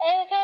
Okay.